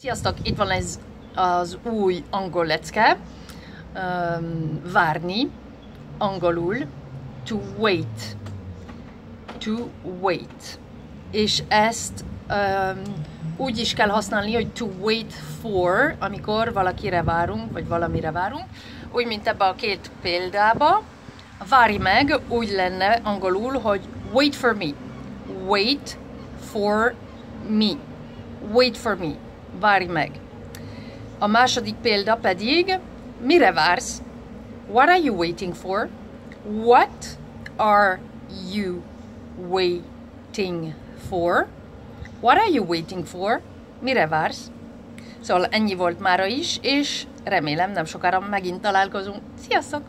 Sziasztok! Itt van ez az új angol lecke. Um, várni, angolul to wait. To wait. És ezt um, úgy is kell használni, hogy to wait for, amikor valakire várunk, vagy valamire várunk. Úgy, mint ebbe a két példába. Várj meg úgy lenne angolul, hogy wait for me. Wait for me. Wait for me várj meg. A második példa pedig, mire vársz? What are you waiting for? What are you waiting for? What are you waiting for? Mire vársz? Szóval ennyi volt mára is, és remélem nem sokára megint találkozunk. Sziasztok!